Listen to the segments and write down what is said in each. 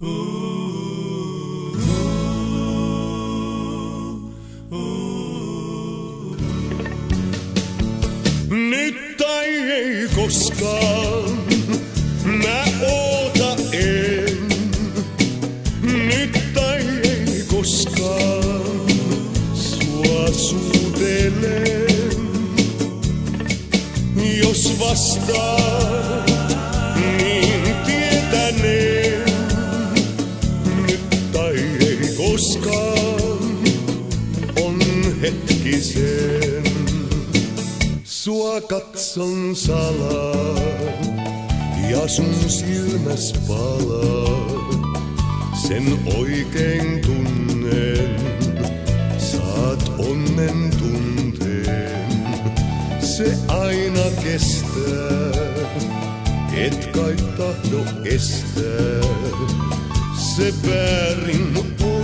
Nyt tai ei koskaan, mä oota en. Nyt tai ei koskaan, sua suutelen. Jos vastaa, hetkisen. Sua katson salaa ja sun silmäs palaa. Sen oikein tunnen, saat onnen tunteen. Se aina kestää, et kai tahdo estää. Se väärin pois,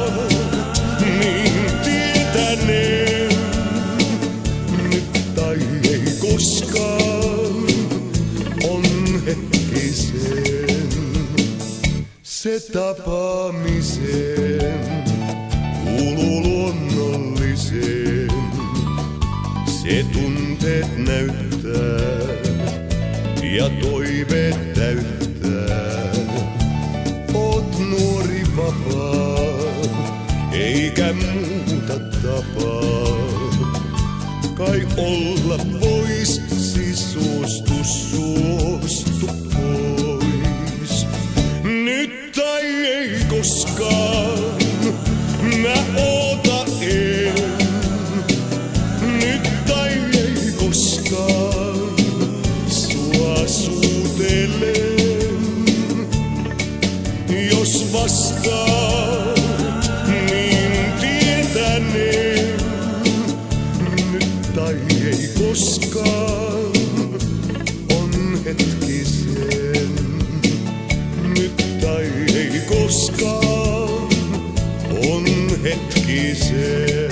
se tapaamisen kuuluu luonnolliseen. Se tunteet näyttää ja toiveet täyttää. Oot nuori vapaa, eikä muuta tapaa. Kai olla vois, siis suostu, Jos vastaat, niin tietäneen. Nyt tai ei koskaan, on hetkisen. Nyt tai ei koskaan, on hetkisen. Nyt